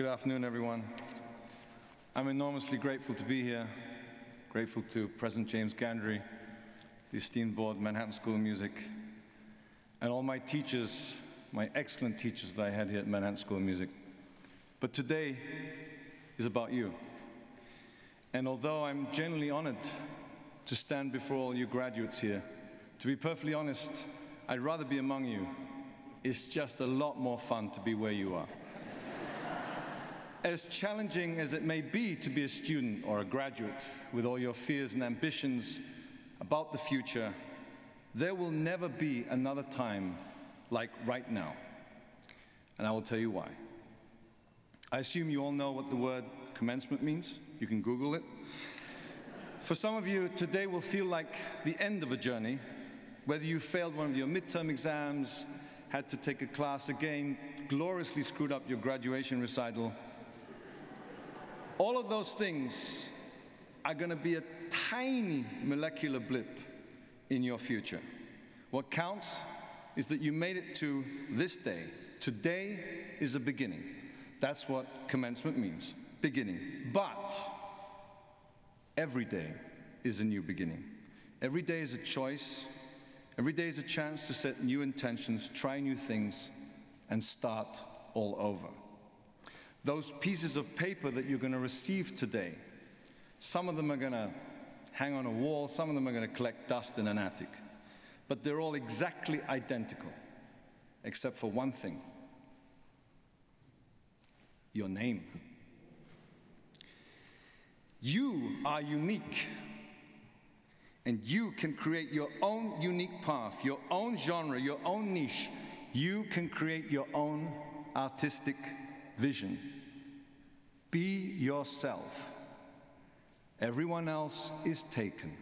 Good afternoon, everyone. I'm enormously grateful to be here, grateful to President James Gandre, the esteemed board, Manhattan School of Music, and all my teachers, my excellent teachers that I had here at Manhattan School of Music. But today is about you. And although I'm genuinely honored to stand before all you graduates here, to be perfectly honest, I'd rather be among you. It's just a lot more fun to be where you are. As challenging as it may be to be a student or a graduate with all your fears and ambitions about the future, there will never be another time like right now. And I will tell you why. I assume you all know what the word commencement means. You can Google it. For some of you, today will feel like the end of a journey, whether you failed one of your midterm exams, had to take a class again, gloriously screwed up your graduation recital. All of those things are going to be a tiny molecular blip in your future. What counts is that you made it to this day. Today is a beginning. That's what commencement means beginning. But every day is a new beginning. Every day is a choice. Every day is a chance to set new intentions, try new things, and start all over. Those pieces of paper that you're going to receive today, some of them are going to hang on a wall, some of them are going to collect dust in an attic. But they're all exactly identical, except for one thing your name. You are unique. And you can create your own unique path, your own genre, your own niche. You can create your own artistic vision. Be yourself. Everyone else is taken.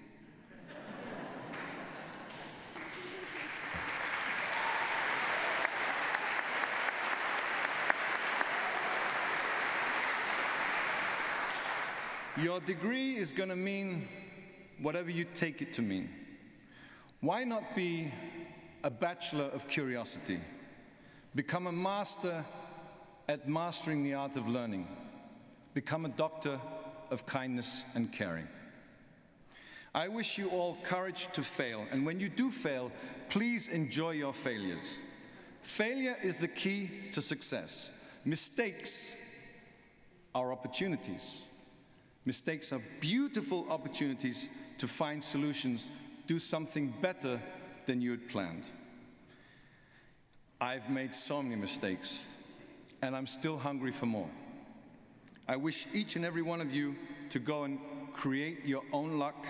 Your degree is going to mean whatever you take it to mean. Why not be a bachelor of curiosity? Become a master at mastering the art of learning. Become a doctor of kindness and caring. I wish you all courage to fail, and when you do fail, please enjoy your failures. Failure is the key to success. Mistakes are opportunities. Mistakes are beautiful opportunities to find solutions, do something better than you had planned. I've made so many mistakes, and I'm still hungry for more. I wish each and every one of you to go and create your own luck,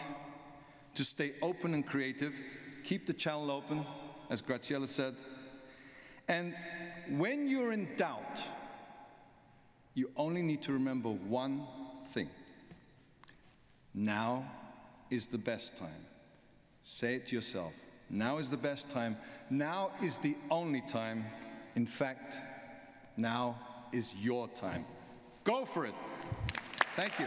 to stay open and creative, keep the channel open, as Graciela said, and when you're in doubt, you only need to remember one thing. Now is the best time. Say it to yourself. Now is the best time. Now is the only time. In fact, now is your time. Go for it. Thank you.